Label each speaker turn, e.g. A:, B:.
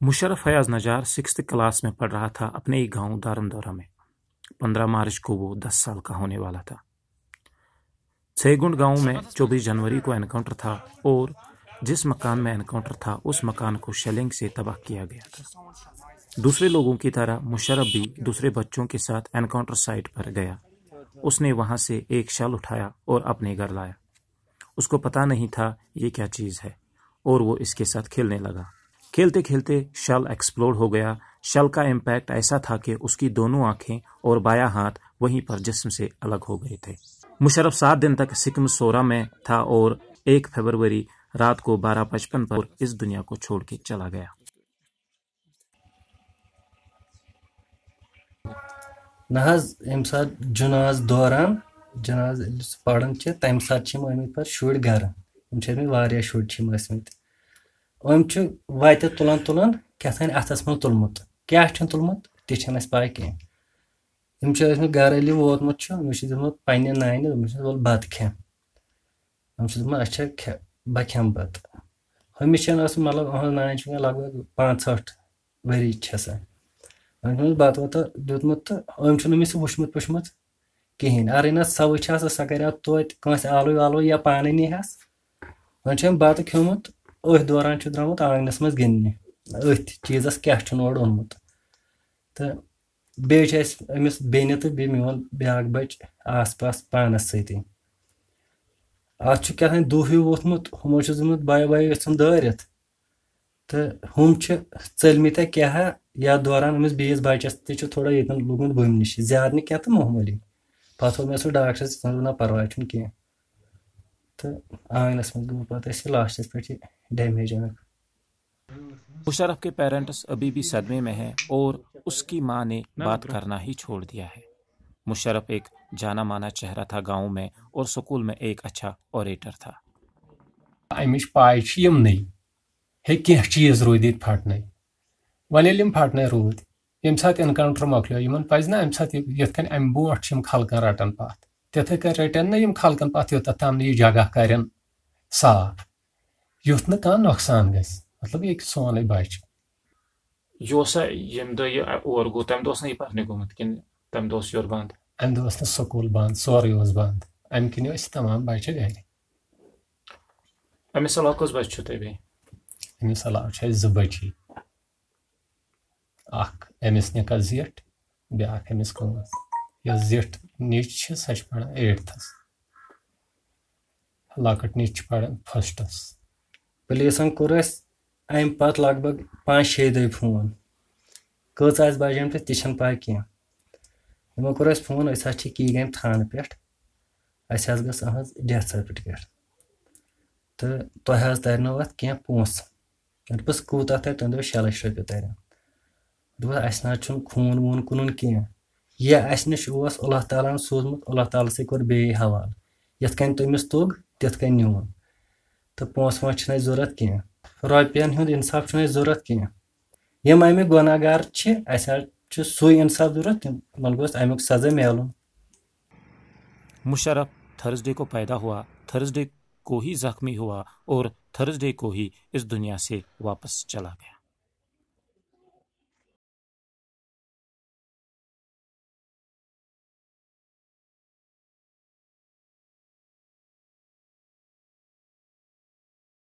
A: Musharraf Fayyaz Najar sixth class میں پڑھ رہا تھا اپنے ہی گاؤں دارندورہ میں۔ پندرہ مارچ کو وہ دس سال کا ہونے والا تھا۔ سیگنڈ گاؤں میں چوبیس جنوری کو انکاؤنٹر تھا اور جس مکان میں انکاؤنٹر تھا اس مکان کو شیلنگ سے تباہ کیا گیا تھا۔ دوسرے لوگوں کی طرح مشرف بھی دوسرے بچوں کے ساتھ انکاؤنٹر سائٹ پر گیا۔ اس نے وہاں سے ایک شل اٹھایا اور اپنے گھر لایا۔ اس کو پتہ نہیں تھا یہ کیا چیز ہے اور وہ اس کے ساتھ کھیلنے لگا۔ کھیلتے کھیلتے شل ایکسپلور ہو گیا۔ شل کا امپیکٹ ایسا تھا کہ اس کی دونوں آنکھیں اور بایاں ہاتھ وہیں پر جسم سے الگ ہو گئے تھے۔ مشرف سات دن تک سکم سورا میں تھا اور ایک فروری رات کو بارہ پچپن پر اس دنیا کو چھوڑ کے چلا گیا۔
B: نحظ یم سات جناز دوران۔ جناز پڑھان تمہ سات آمت پہ شر گھر ہم شر شر چھِ ٲسمٕتۍ واریاہ شُرۍ چھِ یِم ٲسمٕتۍ أمۍ چھُ وَتہِ تُلان تُلان کیٛاہ تانۍ اَتھَس منٛز تُلمُت کیٛاہ چھُن تُلمُت تہِ چھَنہٕ اَسہِ پَے کینٛہہ یِم چھِ ییٚلہِ ووتمُت چھُ أمِس دیُتمُت نانہِ وَلہٕ بَتہٕ کھٮ۪م چھُ دوٚپمُت اچھا کھےٚ بہٕ کھٮ۪مہٕ بَتہٕ ہُمِس چھَنہٕ مطلب أہٕنٛز نانۍ چھِ مےٚ لگ بگ پانٛژھ ٲٹھ ؤری چھےٚ سۄ أمۍ چھُ أمِس بَتہٕ وَتہٕ دیُتمُت تہٕ أمۍ چھُنہٕ أمِس وٕچھمُت پُچھمُت کِہیٖنۍ اَگرے نہ سۄ وٕچھ سۄ کَرِ توتہِ کٲنٛسہِ آلوٕے والوٕے یا پانَے نیہَس وۄنۍ چھُ أمۍ بَتہٕ کھیوٚمُت أتھۍ دوران چھُ درٛامُت آنٛگنَس منٛز گِنٛدنہِ أتھۍ چیٖزَس کیٛاہ چھُن اورٕ اوٚنمُت تہٕ بیٚیہِ چھِ اَسہِ أمِس بیٚنہِ تہٕ بیٚیہِ میون بیٛاکھ بَچہِ آس پاس پانَس سۭتی اَتھ چھُ کیٛاہ تام دُہ ہیوٗ ووٚتھمُت ہُمو چھُس دوٚپمُت بَے بَے یژھُن دٲرِتھ تہٕ ہُم چھِ ژٔلمٕتۍ کیٛاہ یَتھ دوران أمِس بیٚیِس بَچَس تہِ چھُ تھوڑا ییٚتٮ۪ن لوٚگمُت بُمہِ نِش زیادٕ نہٕ کینٛہہ تہٕ معموٗلی پَتہٕ ہوو مےٚ سُہ ڈاکٹرَس نہ پَرواے چھُنہٕ کینٛہہ تہٕ آنٛگنَس منٛز گوٚو پَتہٕ اَسہِ لاسٹَس پٮ۪ٹھ یہِ ڈیمیج اَمیُک
A: مشرف کے پیرنٹس ابھی بھی صدمے میں ہیں اور اس کی ماں نے بات کرنا ہی چھوڑ دیا ہے مشرف ایک جانا مانا چہرہ تھا گاؤں میں اور سکول میں ایک اچھا اوریٹر تھا
C: امچ پائے یمن ہے کیٚنٛہہ چیٖز روٗدۍ ییٚتہِ پھٹنے وۄنۍ ییٚلہِ یِم پھٹنے روٗدۍ ییٚمہِ ساتہٕ اِنکاوٹر مۄکلیو یِمن نا اَمہِ ساتہٕ یِتھ کٔنۍ اَمہِ برونٛٹھ خلقن رَٹان پَتھ تِتھٕے کٔنۍ رٔٹن نہٕ یِم خلقن پتہٕ یوٚتتھ تام نہٕ یہِ جگہ کرن۔ صاف۔ یُتھ نہٕ کانٛہہ نۄقصان گژھِ۔ مطلب یہِ سونٕے بچہِ۔
A: یہِ اوسا ییٚمہِ دۄہ یہِ اور گوٚو تَمہِ دۄہ اوس نہٕ یہِ پَرنہِ گوٚمُت کِنہٕ تَمہِ دۄہ اوس یورٕ بنٛد۔
C: اَمہِ دۄہ اوس نہٕ سکوٗل بنٛد سورُے اوس بنٛد۔ اَمہِ کِنۍ ٲسۍ تمام بچہِ گرِ۔
A: أمِس علاوٕ کٔژ بچہِ چھُو تۄہہِ بیٚیہِ؟
C: أمِس علاوٕ چھِ اَسہِ زٕ بچی۔ اکھ أمِس نِکاح زیٹھ بیٛاکھ أمِس کٲنٛس یۄس زیٹھ نیچ چھِ سۄ چھِ پران ایٹتھس لۄکٕٹ نیچ چھِ پران فٔسٹس۔
B: پُلیٖسن کوٚر اَسہِ اَمہِ پتہٕ لگ بگ پانٛژھ شیٚیہِ دۄہہِ فون۔ کٔژ آسہِ بَجیمژٕ تہِ چھَنہٕ پاے کینٛہہ یِمو کوٚر اَسہِ فون أسۍ حظ چھِ کی گامہِ تھانہٕ پٮ۪ٹھ اَسہِ حظ گٔژھ أہٕنٛز ڈیتھ سٔٹفِکیٹ تہٕ تۄہہِ حظ تَرنو اَتھ کینٛہہ پونٛسہٕ مےٚ یعنی دوٚپُس کوٗتاہ تَرِ تٔمۍ دوٚپ شیٚے لَچھ رۄپیہِ تَرن دوٚپُس اَسہِ نہ حظ چھُنہٕ خوٗن ووٗن کٕنُن کینٛہہ یہ اَسہِ نِش اوس اللہ تعالیٰ ہن سوٗزمُت، اللہ تعالیٰ سٕے کوٚر بیٚیہِ حوالہٕ۔ یِتھ کٔنۍ تٔمِس توٚگ تِتھ کٔنۍ نیوٗن تہٕ پونٛسہٕ وونٛسہٕ چھِنہٕ اَسہِ ضوٚرَتھ کینٛہہ۔ رۄپیَن ہُنٛد اِنصاف چھُنہٕ اَسہِ ضوٚرَتھ کینٛہہ۔ یِم اَمِکۍ گۄناہ گار چھِ، اَسہِ حظ چھُ سُے اِنصاف ضوٚرَتھ تِمَن گوٚژھ اَمیُک سزا میلُن
A: مشرف تھرسڈے کو پیدا ہوا تھرسڈے کو ہی زخمی ہوا اور تھرسڈے کو ہی اس دنیا سے واپس چلا گیا۔